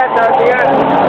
Yes, at the.